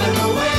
and away.